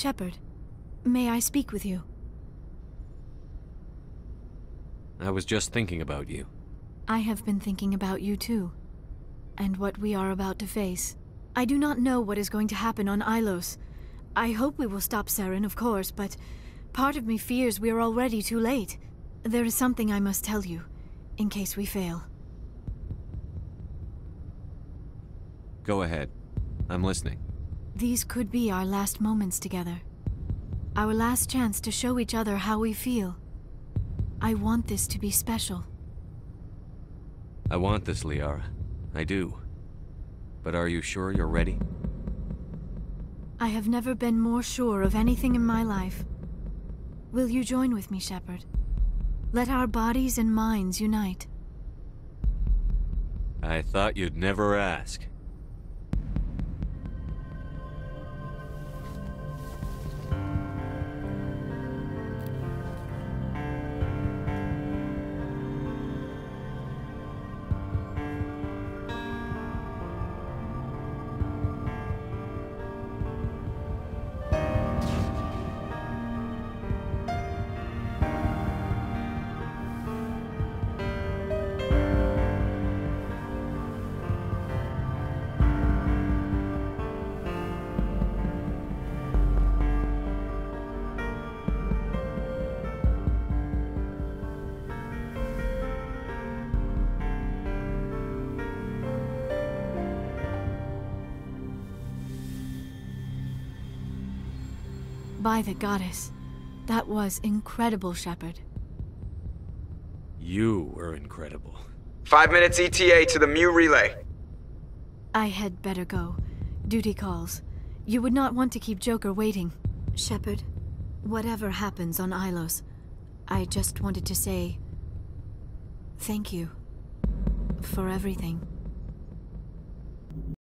Shepard, may I speak with you? I was just thinking about you. I have been thinking about you too, and what we are about to face. I do not know what is going to happen on Ilos. I hope we will stop Saren, of course, but part of me fears we are already too late. There is something I must tell you, in case we fail. Go ahead. I'm listening. These could be our last moments together. Our last chance to show each other how we feel. I want this to be special. I want this, Liara. I do. But are you sure you're ready? I have never been more sure of anything in my life. Will you join with me, Shepard? Let our bodies and minds unite. I thought you'd never ask. By the goddess. That was incredible, Shepard. You were incredible. Five minutes ETA to the Mu relay. I had better go. Duty calls. You would not want to keep Joker waiting. Shepard, whatever happens on Ilos, I just wanted to say... Thank you. For everything.